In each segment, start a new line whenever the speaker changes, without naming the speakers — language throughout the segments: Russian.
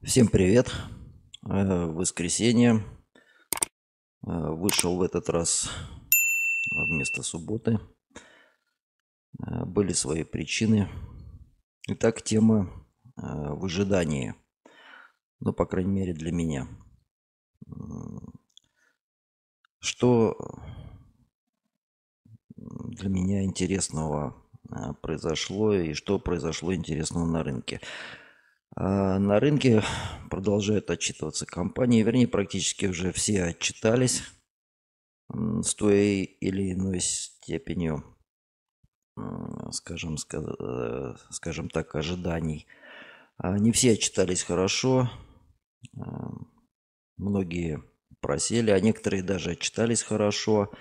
Всем привет! Э, Воскресенье. Э, Вышел в этот раз вместо субботы. Э, Были свои причины. Итак, тема э, в ожидании. Ну, по крайней мере, для меня. Что для меня интересного э, произошло и что произошло интересного на рынке? А, На рынке продолжают отчитываться компании, вернее, практически уже все отчитались с той или иной степенью, скажем, ска- э, скажем так, ожиданий. А, Не все отчитались хорошо, а, многие просели, а некоторые даже отчитались хорошо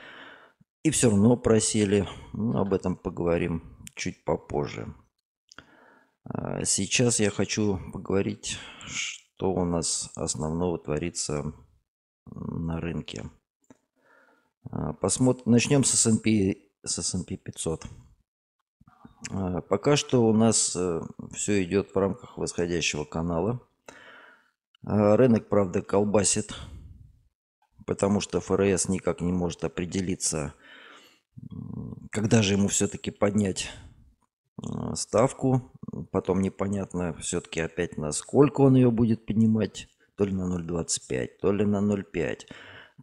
и все равно просели. Ну, об этом поговорим чуть попозже. А, Сейчас я хочу поговорить, что у нас основного творится на рынке. А, Посмотрим, начнем с S&P, с S&P 500. А, Пока что у нас все идет в рамках восходящего канала. Рынок, правда, колбасит, потому что ФРС никак не может определиться, когда же ему все-таки поднять э, ставку. Потом непонятно все-таки опять на сколько он ее будет поднимать. То ли на 0,25, то ли на 0,5.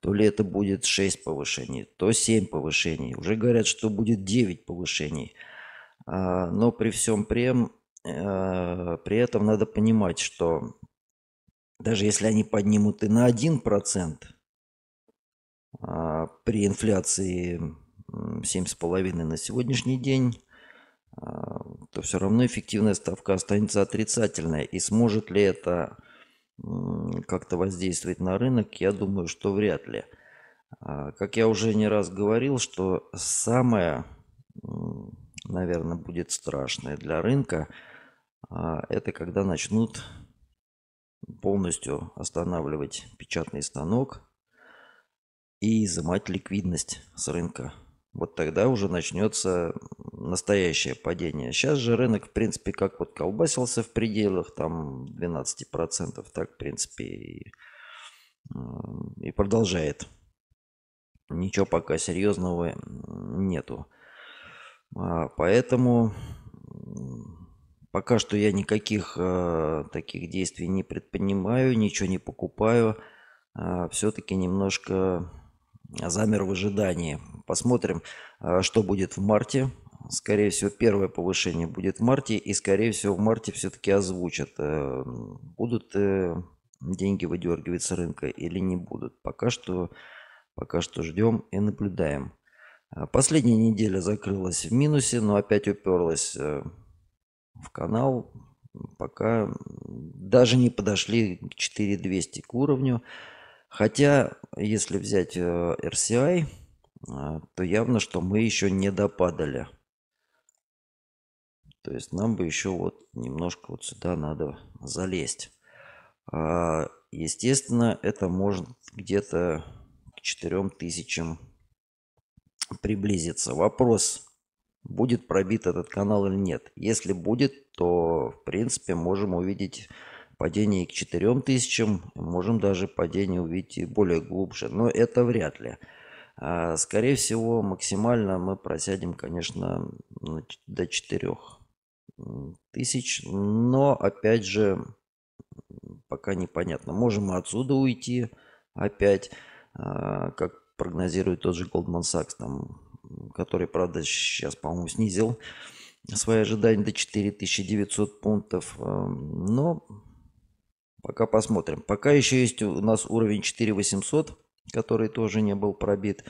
То ли это будет 6 повышений, то 7 повышений. Уже говорят, что будет 9 повышений. А, Но при всем при, эм, э, при этом надо понимать, что даже если они поднимут и на 1%, а, при инфляции м, 7,5 на сегодняшний день, то все равно эффективная ставка останется отрицательная. И сможет ли это как-то воздействовать на рынок, я думаю, что вряд ли. А, Как я уже не раз говорил, что самое, наверное, будет страшное для рынка, а, это когда начнут полностью останавливать печатный станок и изымать ликвидность с рынка. Вот тогда уже начнется настоящее падение. Сейчас же рынок, в принципе, как вот колбасился в пределах там 12%, так, в принципе, и, и продолжает. Ничего пока серьезного нету. А, Поэтому пока что я никаких э, таких действий не предпринимаю, ничего не покупаю. Все-таки немножко замер в ожидании. Посмотрим, а, что будет в марте. Скорее всего, первое повышение будет в марте, и, скорее всего, в марте все-таки озвучат, э, будут э, деньги выдергивать с рынка или не будут. Пока что, пока что ждем и наблюдаем. Последняя неделя закрылась в минусе, но опять уперлась э, в канал. Пока даже не подошли к 4200 к уровню. Хотя, если взять э, RCI, а, то явно, что мы еще не допадали. То есть нам бы еще вот немножко вот сюда надо залезть. А, Естественно, это может где-то к 4000 приблизиться. Вопрос, будет пробит этот канал или нет. Если будет, то в принципе можем увидеть падение и к 4000, можем даже падение увидеть и более глубже, но это вряд ли. А, Скорее всего, максимально мы просядем, конечно, до 4000, но опять же, пока непонятно. Можем мы отсюда уйти опять, а, как прогнозирует тот же Goldman Sachs, там, который, правда, сейчас, по-моему, снизил свои ожидания до 4900 пунктов. а, Но пока посмотрим. Пока еще есть у нас уровень 4800, который тоже не был пробит.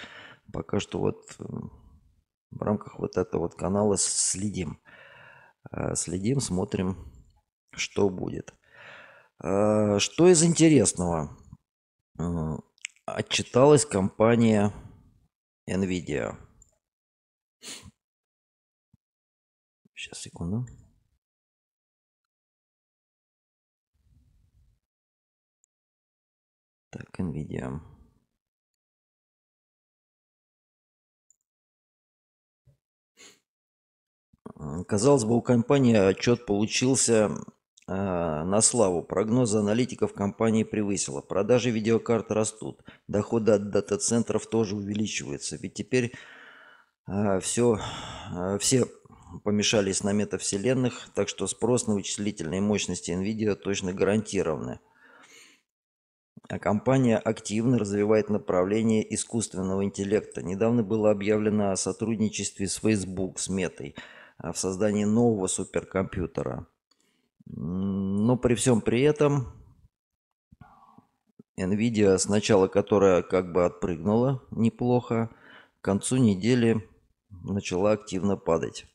Пока что вот э, в рамках вот этого вот канала следим. А, Следим, смотрим, что будет. А, Что из интересного? Отчиталась компания Nvidia. Сейчас, секунду. Так, Nvidia. Казалось бы, у компании отчет получился на славу. Прогнозы аналитиков компании превысила. Продажи видеокарт растут. Доходы от дата-центров тоже увеличиваются. Ведь теперь все, все помешались на метавселенных, так что спрос на вычислительные мощности NVIDIA точно гарантированы. А компания активно развивает направление искусственного интеллекта. Недавно было объявлено о сотрудничестве с Facebook, с Метой, а, в создании нового суперкомпьютера. Но при всем при этом Nvidia сначала, которая как бы отпрыгнула неплохо, к концу недели начала активно падать.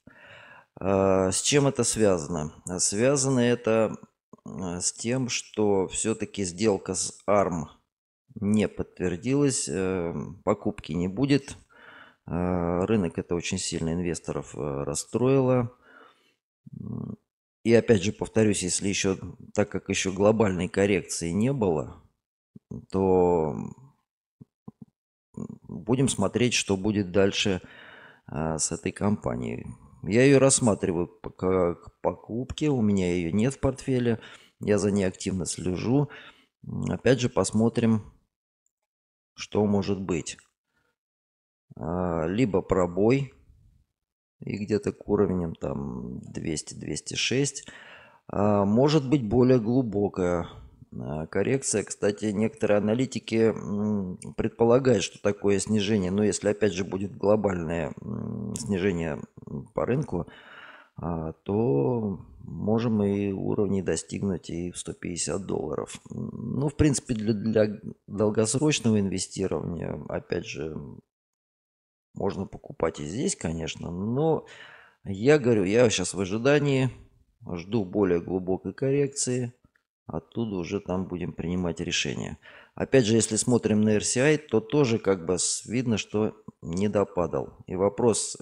А, с чем это связано? Связано это с тем, что все-таки сделка с ARM не подтвердилась, э, покупки не будет. А, рынок это очень сильно инвесторов э, расстроило. И опять же повторюсь, если еще, так как еще глобальной коррекции не было, то будем смотреть, что будет дальше с этой компанией. Я ее рассматриваю как покупки, у меня ее нет в портфеле, я за ней активно слежу. Опять же, посмотрим, что может быть. А, либо пробой, и где-то к уровням там 200-206. А, может быть более глубокая коррекция. Кстати, некоторые аналитики предполагают, что такое снижение, но если опять же будет глобальное снижение по рынку, а, то можем и уровней достигнуть и в 150 долларов. Ну, в принципе, для, для долгосрочного инвестирования, опять же, можно покупать и здесь, конечно, но я говорю, я сейчас в ожидании, жду более глубокой коррекции – Оттуда уже там будем принимать решения. Опять же, если смотрим на RCI, то тоже как бы видно, что не допадал. И вопрос,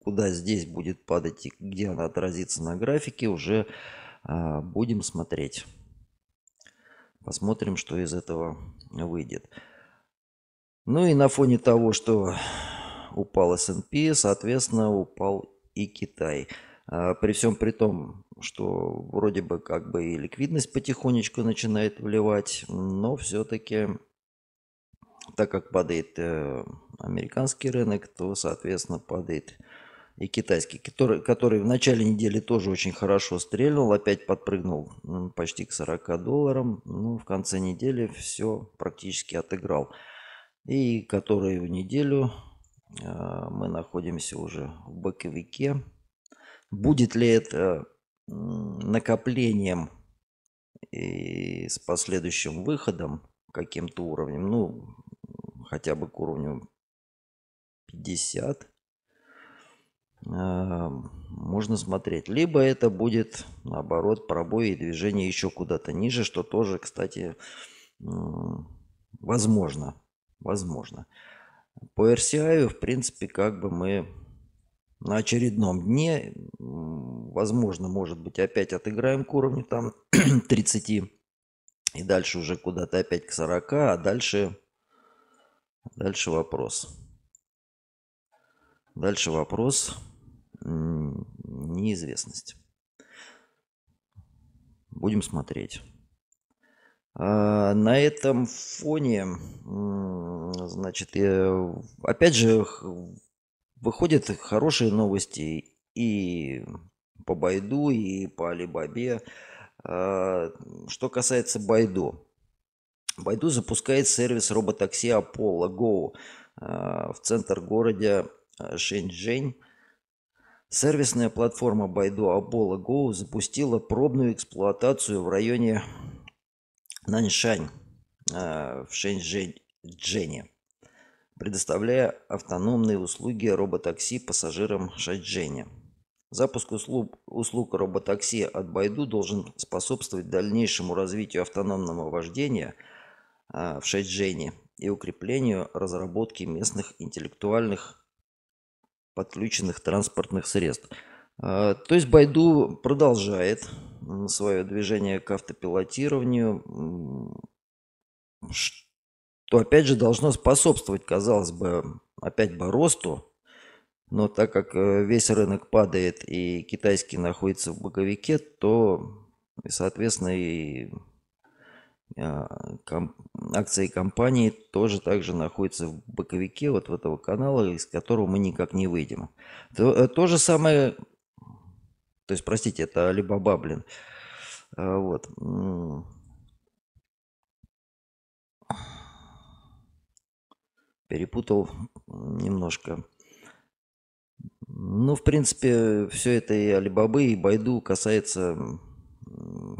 куда здесь будет падать и где она отразится на графике, уже а, будем смотреть. Посмотрим, что из этого выйдет. Ну и на фоне того, что упал S&P, соответственно, упал и Китай. А, при всем при том, что вроде бы как бы и ликвидность потихонечку начинает вливать, но все-таки, так как падает э, американский рынок, то, соответственно, падает и китайский, который, который в начале недели тоже очень хорошо стрельнул, опять подпрыгнул почти к 40 долларам, ну, в конце недели все практически отыграл. И который в неделю э, мы находимся уже в боковике. Будет ли это накоплением и с последующим выходом каким-то уровнем, ну, хотя бы к уровню 50, а, можно смотреть. Либо это будет, наоборот, пробой и движение еще куда-то ниже, что тоже, кстати, возможно. Возможно. По RCI, в принципе, как бы мы на очередном дне, возможно, может быть, опять отыграем к уровню там 30 и дальше уже куда-то опять к 40, а дальше, дальше вопрос. Дальше вопрос неизвестность. Будем смотреть. А, на этом фоне, значит, опять же, выходят хорошие новости и по Байду, и по Алибабе. А, что касается Байду. Байду запускает сервис роботакси Apollo Go а, в центр города Шэньчжэнь. Сервисная платформа Байду Apollo Go запустила пробную эксплуатацию в районе Наньшань а, в Шэньчжэне предоставляя автономные услуги роботакси пассажирам Шайджене. Запуск услуг, услуг роботакси от Байду должен способствовать дальнейшему развитию автономного вождения а, в Шайджене и укреплению разработки местных интеллектуальных подключенных транспортных средств. А, то есть Байду продолжает свое движение к автопилотированию, то опять же должно способствовать, казалось бы, опять бы росту Но так как э, весь рынок падает и китайский находится в боковике, то, соответственно, и а, акции компании тоже также находятся в боковике вот в этого канала, из которого мы никак не выйдем. То, э, то же самое, то есть, простите, это Alibaba, блин. Вот. Перепутал немножко. Ну, в принципе, все это и Алибабы, и Байду касается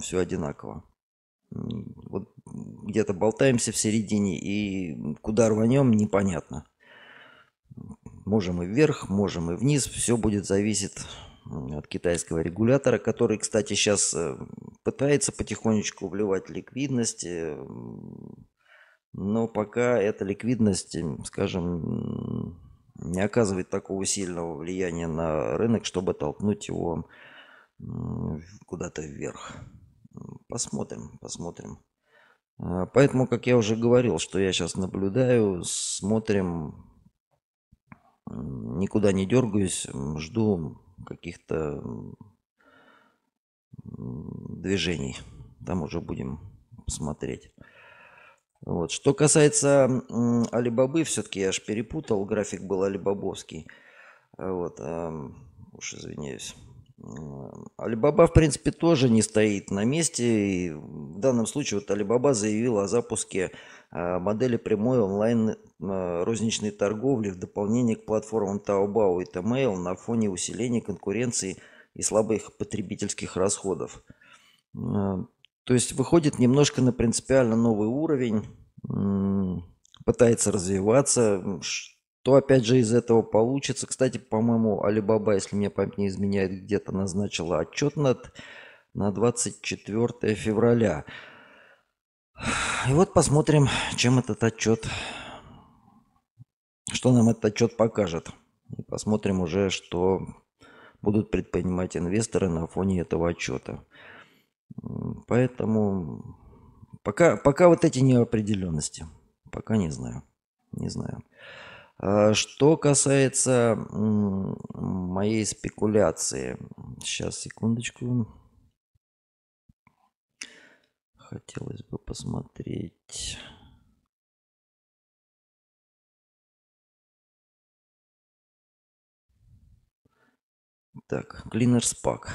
все одинаково. Вот где-то болтаемся в середине, и куда рванем, непонятно. Можем и вверх, можем и вниз. Все будет зависеть от китайского регулятора, который, кстати, сейчас э, пытается потихонечку вливать ликвидность. Но пока эта ликвидность, скажем, не оказывает такого сильного влияния на рынок, чтобы толкнуть его куда-то вверх. Посмотрим, посмотрим. А, поэтому, как я уже говорил, что я сейчас наблюдаю, смотрим, никуда не дергаюсь, жду каких-то движений. Там уже будем смотреть. Вот. Что касается Алибабы, все-таки я аж перепутал, график был алибабовский. Вот, уж извиняюсь. Алибаба, в принципе, тоже не стоит на месте. И в данном случае вот Алибаба заявил о запуске а, модели прямой онлайн а, торговли в дополнение к платформам Taobao и Tmail на фоне усиления конкуренции и слабых потребительских расходов. То есть выходит немножко на принципиально новый уровень, пытается развиваться, то опять же из этого получится. Кстати, по-моему, Алибаба, если мне память не изменяет, где-то назначила отчет над, на 24 февраля. И вот посмотрим, чем этот отчет, что нам этот отчет покажет. И посмотрим уже, что будут предпринимать инвесторы на фоне этого отчета. Поэтому пока, пока вот эти неопределенности. Пока не знаю. Не знаю. А, что касается моей спекуляции. Сейчас, секундочку. Хотелось бы посмотреть. Так, Cleaner Spark.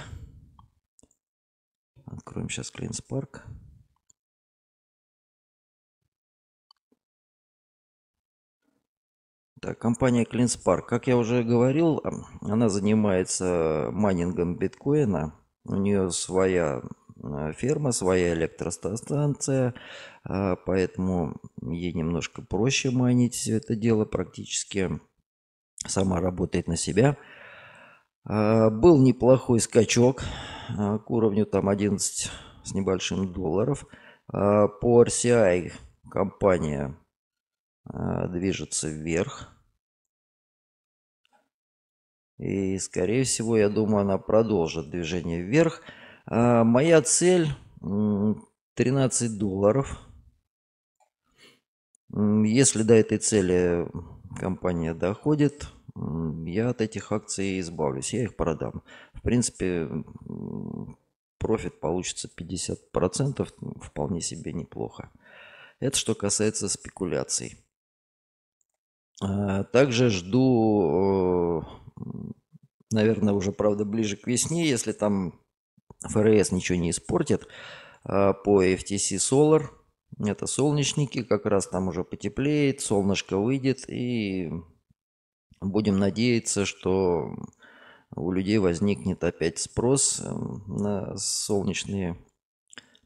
Откроем сейчас Clean Spark. Так, компания CleanSpark, как я уже говорил, она занимается майнингом биткоина. У нее своя э, ферма, своя электростанция, а, поэтому ей немножко проще майнить все это дело практически. Сама работает на себя. А, был неплохой скачок к уровню там 11 с небольшим долларов. По RCI компания движется вверх. И, скорее всего, я думаю, она продолжит движение вверх. А моя цель 13 долларов. Если до этой цели компания доходит, я от этих акций избавлюсь, я их продам. В принципе, профит получится 50%, вполне себе неплохо. Это что касается спекуляций. А также жду э, наверное, уже, правда, ближе к весне, если там ФРС ничего не испортит, а, по FTC Solar, это солнечники, как раз там уже потеплеет, солнышко выйдет, и будем надеяться, что у людей возникнет опять спрос э, на солнечные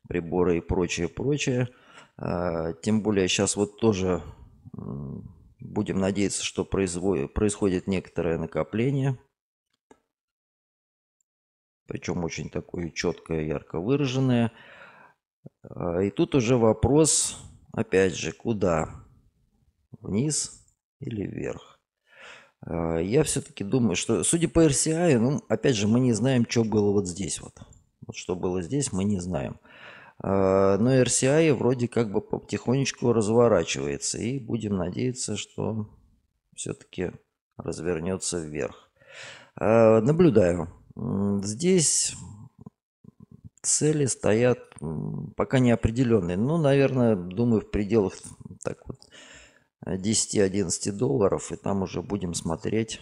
приборы и прочее, прочее. А, тем более сейчас вот тоже Будем надеяться, что происходит некоторое накопление. Причем очень такое четкое, ярко выраженное. А, и тут уже вопрос, опять же, куда? Вниз или вверх? А, я все-таки думаю, что, судя по RCI, ну, опять же, мы не знаем, что было вот здесь вот. Вот что было здесь, мы не знаем. А, но RCI вроде как бы потихонечку разворачивается. И будем надеяться, что все-таки развернется вверх. Э, наблюдаю. Здесь цели стоят пока неопределенные. Ну, наверное, думаю, в пределах так вот 10-11 долларов. И там уже будем смотреть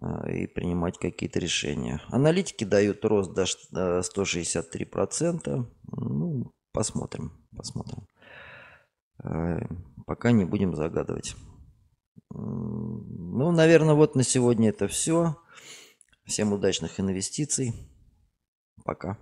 э, и принимать какие-то решения. Аналитики дают рост до 163%. Ну, посмотрим, посмотрим. Э, пока не будем загадывать. Ну, наверное, вот на сегодня это все. Всем удачных инвестиций. Пока.